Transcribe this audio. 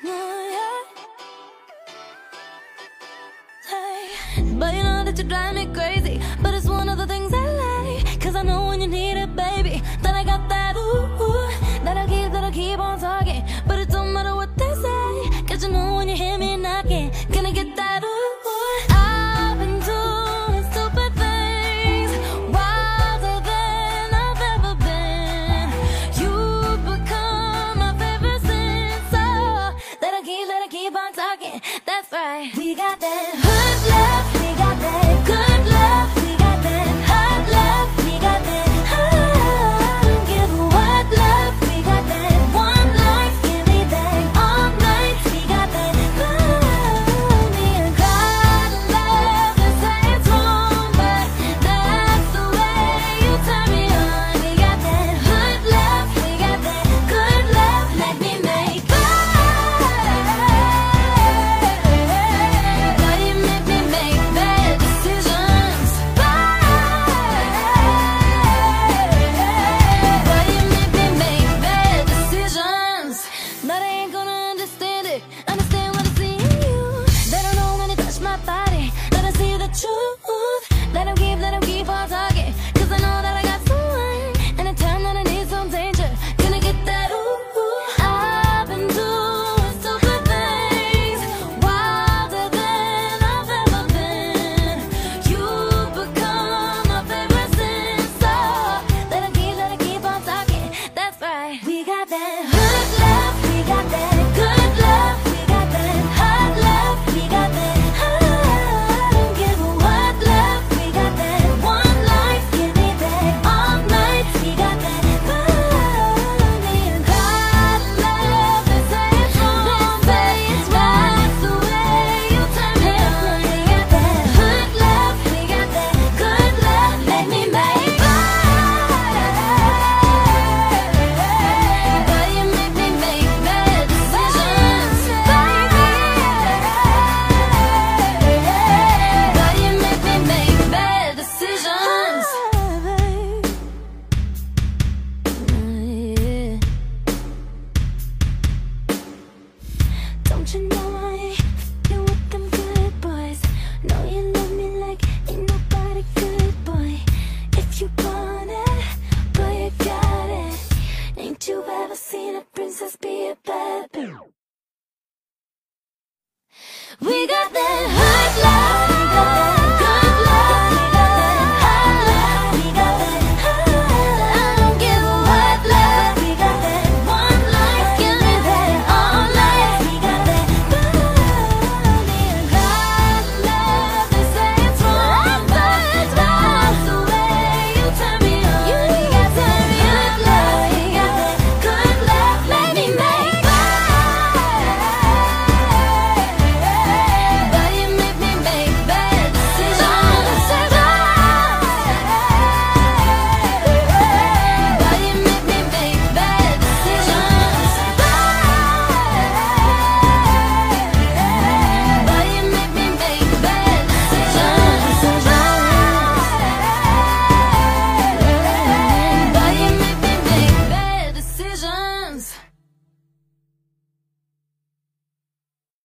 But you know that you drive me crazy. But it's one of the things I like. Cause I know when you need it, baby That I got that ooh. We got that. you ever seen a princess be a baby? We got that hot love.